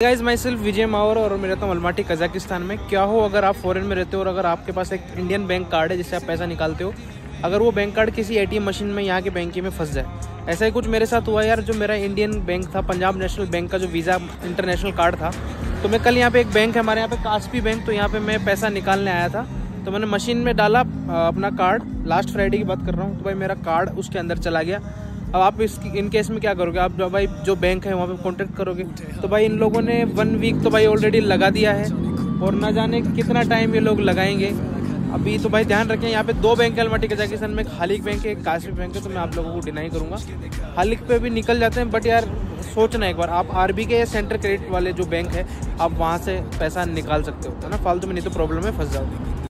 Guys myself Vijay Mawar और मैं रहता हूँ अलमाटी कजाकिस्तान में। क्या हो अगर आप फॉरेन में रहते हो और अगर आपके पास एक इंडियन बैंक कार्ड है जिससे आप पैसा निकालते हो, अगर वो बैंक कार्ड किसी एटीएम मशीन में, यहाँ के बैंक में फंस जाए। ऐसा ही कुछ मेरे साथ हुआ यार, जो मेरा इंडियन बैंक था, पंजाब नेशनल बैंक का जो वीज़ा इंटरनेशनल कार्ड था। तो मैं कल यहाँ पे एक बैंक है, हमारे यहाँ पे कास्पी बैंक तो यहाँ पे मैं पैसा निकालने आया था। तो मैंने मशीन में डाला अपना कार्ड लास्ट फ्राइडे की बात कर रहा हूँ तो भाई मेरा कार्ड उसके अंदर चला गया। अब आप इस इन केस में क्या करोगे? आप भाई जो बैंक है, वहाँ पे कॉन्टेक्ट करोगे? तो भाई इन लोगों ने वन वीक तो भाई ऑलरेडी लगा दिया है। और ना जाने कितना टाइम ये लोग लगाएँगे। अभी तो भाई ध्यान रखें, यहाँ पे दो बैंक है अलमाटी कजाकिस्तान में एक हालिक बैंक है, एक काशिफ बैंक है तो मैं आप लोगों को डिनाई करूँगा। हालिक पे भी निकल जाते हैं बट यार सोचना एक बार, आप आरबी के या सेंटर क्रेडिट वाले जो बैंक है, आप वहाँ से पैसा निकाल सकते हो, है ना? फालतू में नहीं तो प्रॉब्लम में फंस जाओगे।